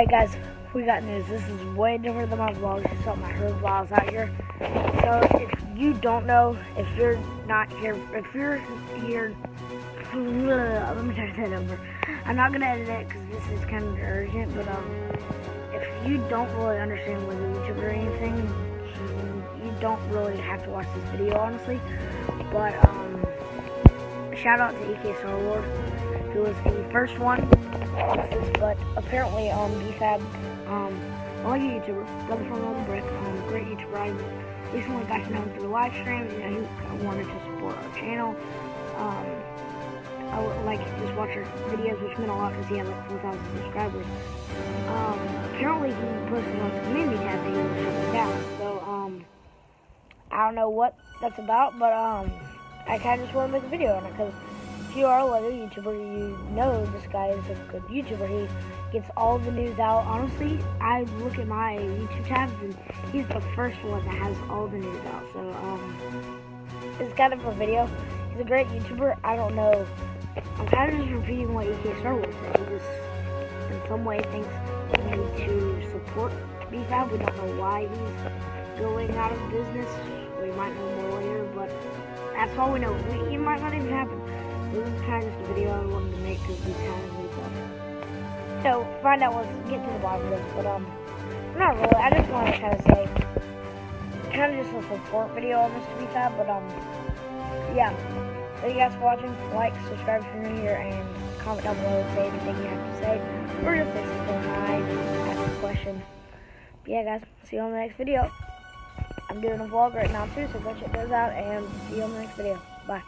Alright guys, we got news. This is way different than my vlogs. It's heard while I was out here. So if you don't know, if you're not here, if you're here, let me try that over. I'm not gonna edit it because this is kind of urgent, but um, if you don't really understand what YouTube or anything, you don't really have to watch this video, honestly. But um, shout out to EK Star Wars, who was the first one but apparently, um, BFAB, um, I like a YouTuber, brother from Old Brick, um, great YouTuber. I recently got to know him through the live stream, and he wanted to support our channel. Um, I would like to just watch our videos, which meant a lot because he had like 4,000 subscribers. Um, apparently he posted on the community tab that he was shutting down, so, um, I don't know what that's about, but, um, I kind of just want to make a video on it because if you are a weather YouTuber, you know this guy is a good YouTuber. He gets all the news out. Honestly, I look at my YouTube tabs and he's the first one that has all the news out. So, um, it's kind of a video. He's a great YouTuber. I don't know. I'm kind of just repeating what EK Star Wars said. He just, in some way, thinks we need to support BFAB. We don't know why he's going out of business. We might know more later, but that's all we know. It might not even happen. This is kind of just a video I wanted to make because we kind of need stuff. So, find out what's, get to the bottom of this, but, um, not really, I just want to kind of say, kind of just a support video on to BFAB, but, um, yeah. Thank you guys for watching, like, subscribe if you're new here, and comment down below, and say anything you have to say, or just say something hi, ask a question. But yeah, guys, see you on the next video. I'm doing a vlog right now, too, so go check those out, and see you on the next video. Bye.